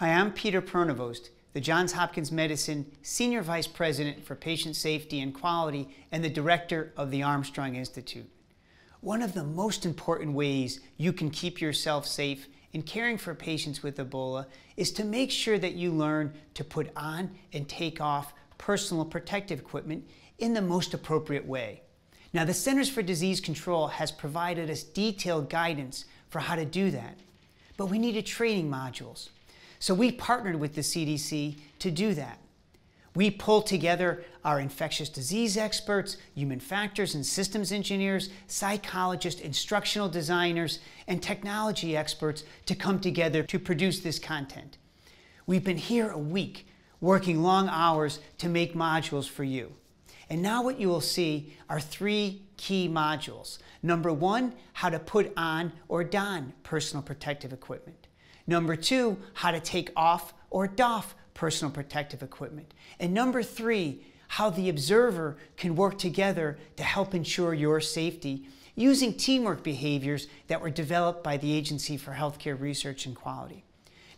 Hi, I'm Peter Pronovost, the Johns Hopkins Medicine Senior Vice President for Patient Safety and Quality and the Director of the Armstrong Institute. One of the most important ways you can keep yourself safe in caring for patients with Ebola is to make sure that you learn to put on and take off personal protective equipment in the most appropriate way. Now, the Centers for Disease Control has provided us detailed guidance for how to do that, but we needed training modules. So we partnered with the CDC to do that. We pulled together our infectious disease experts, human factors and systems engineers, psychologists, instructional designers, and technology experts to come together to produce this content. We've been here a week working long hours to make modules for you. And now what you will see are three key modules. Number one, how to put on or don personal protective equipment. Number two, how to take off or doff personal protective equipment. And number three, how the observer can work together to help ensure your safety using teamwork behaviors that were developed by the Agency for Healthcare Research and Quality.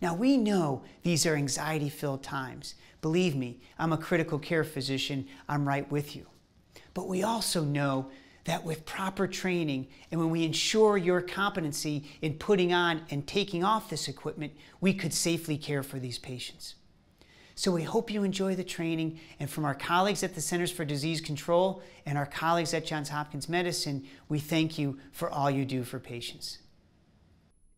Now, we know these are anxiety filled times. Believe me, I'm a critical care physician, I'm right with you. But we also know that with proper training and when we ensure your competency in putting on and taking off this equipment, we could safely care for these patients. So we hope you enjoy the training. And from our colleagues at the Centers for Disease Control and our colleagues at Johns Hopkins Medicine, we thank you for all you do for patients.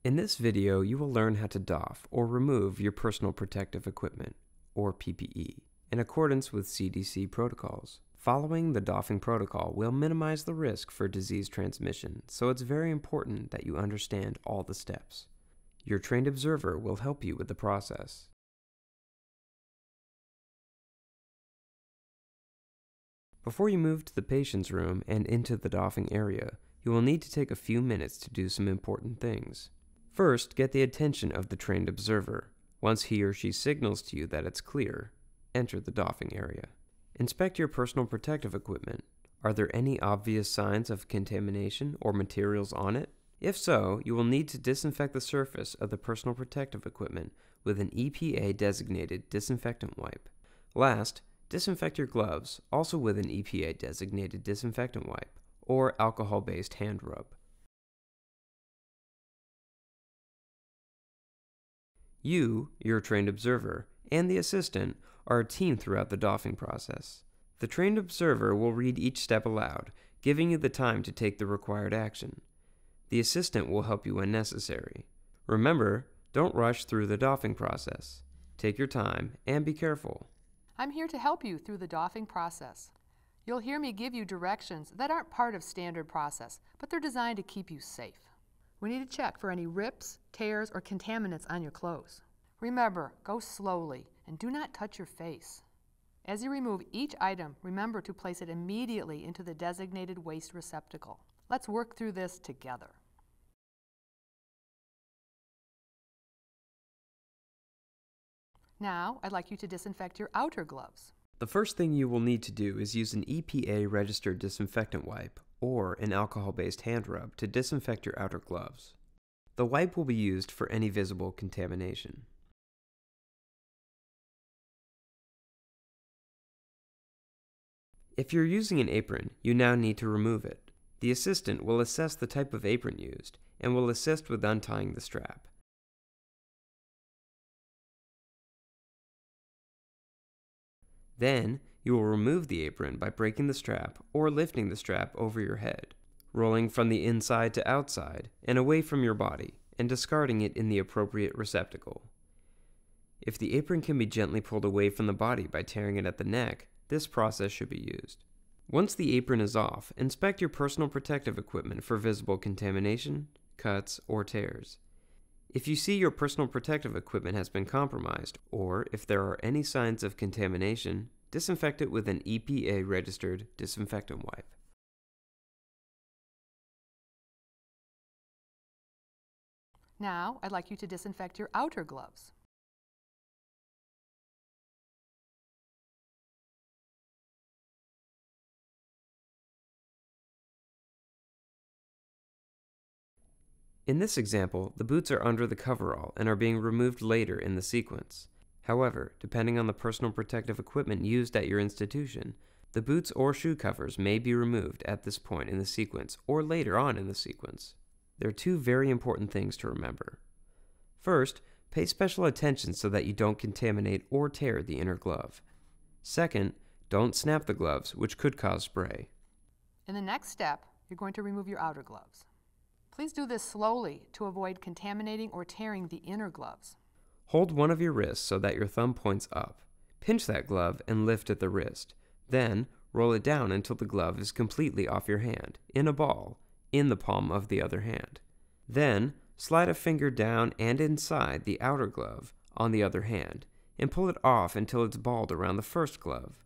In this video, you will learn how to doff or remove your personal protective equipment, or PPE, in accordance with CDC protocols. Following the doffing protocol will minimize the risk for disease transmission, so it's very important that you understand all the steps. Your trained observer will help you with the process. Before you move to the patient's room and into the doffing area, you will need to take a few minutes to do some important things. First, get the attention of the trained observer. Once he or she signals to you that it's clear, enter the doffing area. Inspect your personal protective equipment. Are there any obvious signs of contamination or materials on it? If so, you will need to disinfect the surface of the personal protective equipment with an EPA designated disinfectant wipe. Last, disinfect your gloves, also with an EPA designated disinfectant wipe, or alcohol based hand rub. You, your trained observer, and the assistant are a team throughout the doffing process. The trained observer will read each step aloud, giving you the time to take the required action. The assistant will help you when necessary. Remember, don't rush through the doffing process. Take your time and be careful. I'm here to help you through the doffing process. You'll hear me give you directions that aren't part of standard process, but they're designed to keep you safe. We need to check for any rips, tears, or contaminants on your clothes. Remember, go slowly and do not touch your face. As you remove each item, remember to place it immediately into the designated waste receptacle. Let's work through this together. Now, I'd like you to disinfect your outer gloves. The first thing you will need to do is use an EPA registered disinfectant wipe or an alcohol based hand rub to disinfect your outer gloves. The wipe will be used for any visible contamination. If you're using an apron, you now need to remove it. The assistant will assess the type of apron used and will assist with untying the strap. Then, you will remove the apron by breaking the strap or lifting the strap over your head, rolling from the inside to outside and away from your body, and discarding it in the appropriate receptacle. If the apron can be gently pulled away from the body by tearing it at the neck, this process should be used. Once the apron is off, inspect your personal protective equipment for visible contamination, cuts, or tears. If you see your personal protective equipment has been compromised, or if there are any signs of contamination, disinfect it with an EPA registered disinfectant wipe. Now, I'd like you to disinfect your outer gloves. In this example, the boots are under the coverall and are being removed later in the sequence. However, depending on the personal protective equipment used at your institution, the boots or shoe covers may be removed at this point in the sequence or later on in the sequence. There are two very important things to remember. First, pay special attention so that you don't contaminate or tear the inner glove. Second, don't snap the gloves, which could cause spray. In the next step, you're going to remove your outer gloves. Please do this slowly to avoid contaminating or tearing the inner gloves. Hold one of your wrists so that your thumb points up. Pinch that glove and lift at the wrist. Then, roll it down until the glove is completely off your hand, in a ball, in the palm of the other hand. Then, slide a finger down and inside the outer glove on the other hand, and pull it off until it's balled around the first glove.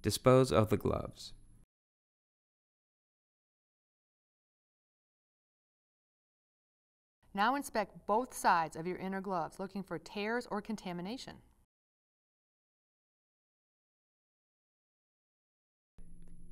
Dispose of the gloves. Now inspect both sides of your inner gloves, looking for tears or contamination.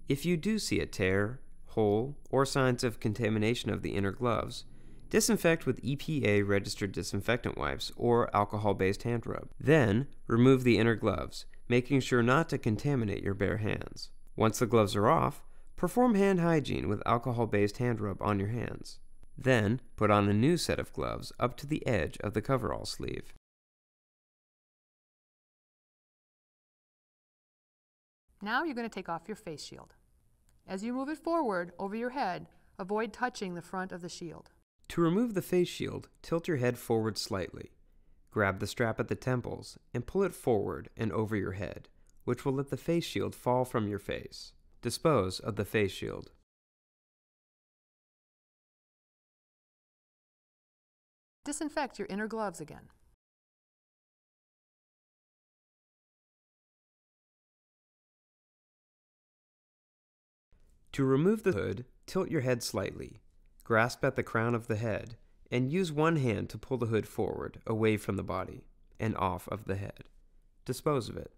If you do see a tear, hole, or signs of contamination of the inner gloves, disinfect with EPA registered disinfectant wipes or alcohol based hand rub. Then, remove the inner gloves, making sure not to contaminate your bare hands. Once the gloves are off, perform hand hygiene with alcohol based hand rub on your hands. Then, put on a new set of gloves up to the edge of the coverall sleeve. Now you're going to take off your face shield. As you move it forward over your head, avoid touching the front of the shield. To remove the face shield, tilt your head forward slightly. Grab the strap at the temples and pull it forward and over your head, which will let the face shield fall from your face. Dispose of the face shield. Disinfect your inner gloves again. To remove the hood, tilt your head slightly. Grasp at the crown of the head and use one hand to pull the hood forward, away from the body, and off of the head. Dispose of it.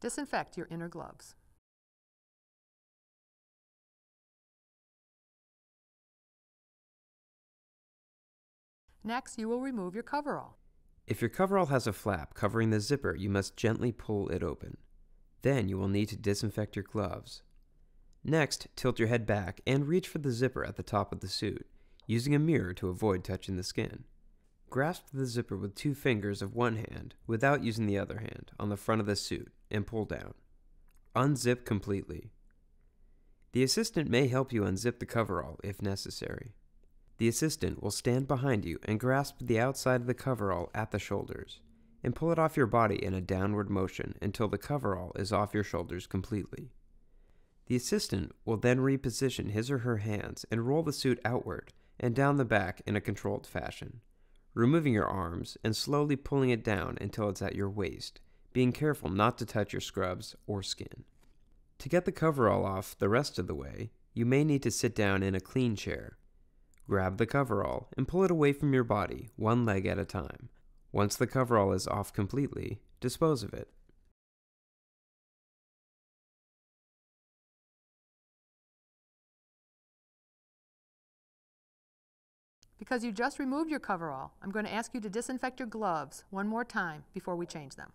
Disinfect your inner gloves. Next, you will remove your coverall. If your coverall has a flap covering the zipper, you must gently pull it open. Then you will need to disinfect your gloves. Next, tilt your head back and reach for the zipper at the top of the suit, using a mirror to avoid touching the skin. Grasp the zipper with two fingers of one hand, without using the other hand, on the front of the suit and pull down. Unzip completely. The assistant may help you unzip the coverall if necessary. The assistant will stand behind you and grasp the outside of the coverall at the shoulders, and pull it off your body in a downward motion until the coverall is off your shoulders completely. The assistant will then reposition his or her hands and roll the suit outward and down the back in a controlled fashion, removing your arms and slowly pulling it down until it's at your waist, being careful not to touch your scrubs or skin. To get the coverall off the rest of the way, you may need to sit down in a clean chair Grab the coverall and pull it away from your body, one leg at a time. Once the coverall is off completely, dispose of it. Because you just removed your coverall, I'm going to ask you to disinfect your gloves one more time before we change them.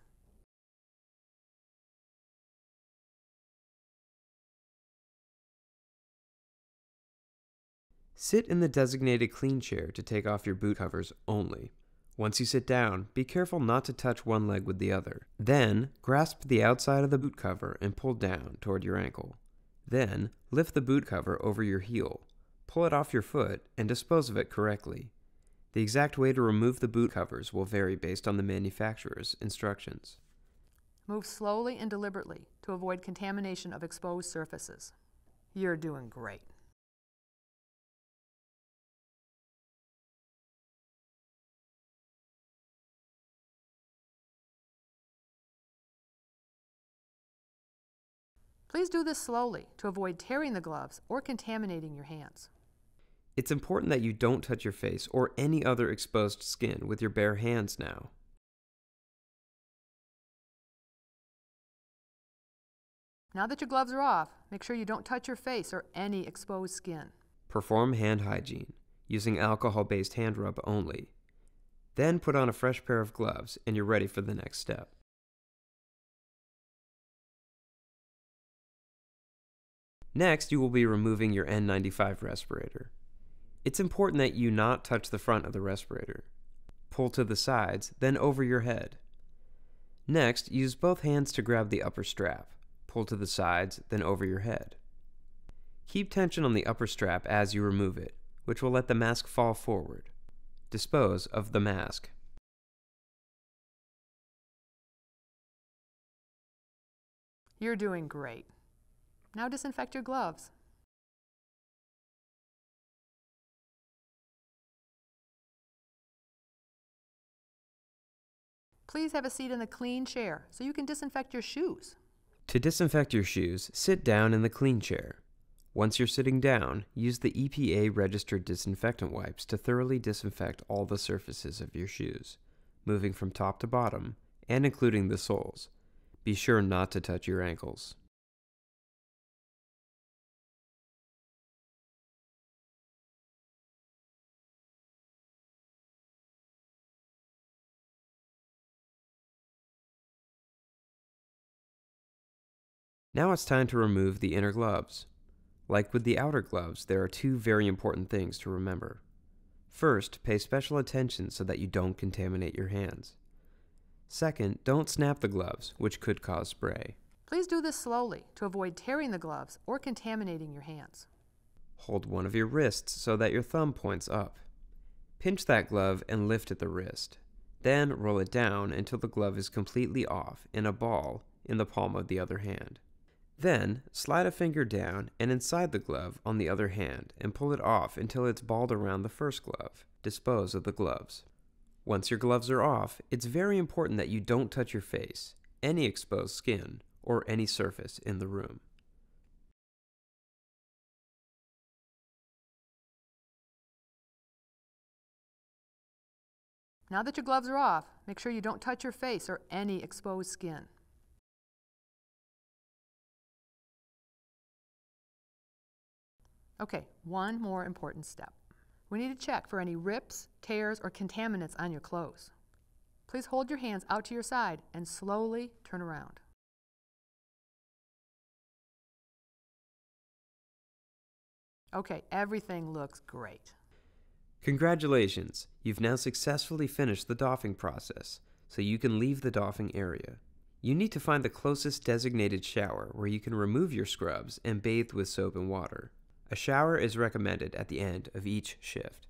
Sit in the designated clean chair to take off your boot covers only. Once you sit down, be careful not to touch one leg with the other. Then, grasp the outside of the boot cover and pull down toward your ankle. Then, lift the boot cover over your heel. Pull it off your foot and dispose of it correctly. The exact way to remove the boot covers will vary based on the manufacturer's instructions. Move slowly and deliberately to avoid contamination of exposed surfaces. You're doing great. Please do this slowly to avoid tearing the gloves or contaminating your hands. It's important that you don't touch your face or any other exposed skin with your bare hands now. Now that your gloves are off, make sure you don't touch your face or any exposed skin. Perform hand hygiene, using alcohol based hand rub only. Then put on a fresh pair of gloves and you're ready for the next step. Next, you will be removing your N95 respirator. It's important that you not touch the front of the respirator. Pull to the sides, then over your head. Next, use both hands to grab the upper strap. Pull to the sides, then over your head. Keep tension on the upper strap as you remove it, which will let the mask fall forward. Dispose of the mask. You're doing great. Now disinfect your gloves. Please have a seat in the clean chair so you can disinfect your shoes. To disinfect your shoes, sit down in the clean chair. Once you're sitting down, use the EPA registered disinfectant wipes to thoroughly disinfect all the surfaces of your shoes, moving from top to bottom and including the soles. Be sure not to touch your ankles. Now it's time to remove the inner gloves. Like with the outer gloves, there are two very important things to remember. First, pay special attention so that you don't contaminate your hands. Second, don't snap the gloves, which could cause spray. Please do this slowly to avoid tearing the gloves or contaminating your hands. Hold one of your wrists so that your thumb points up. Pinch that glove and lift at the wrist. Then roll it down until the glove is completely off in a ball in the palm of the other hand. Then, slide a finger down and inside the glove on the other hand and pull it off until it's balled around the first glove. Dispose of the gloves. Once your gloves are off, it's very important that you don't touch your face, any exposed skin, or any surface in the room. Now that your gloves are off, make sure you don't touch your face or any exposed skin. Okay, one more important step. We need to check for any rips, tears, or contaminants on your clothes. Please hold your hands out to your side and slowly turn around. Okay, everything looks great. Congratulations! You've now successfully finished the doffing process, so you can leave the doffing area. You need to find the closest designated shower where you can remove your scrubs and bathe with soap and water. A shower is recommended at the end of each shift.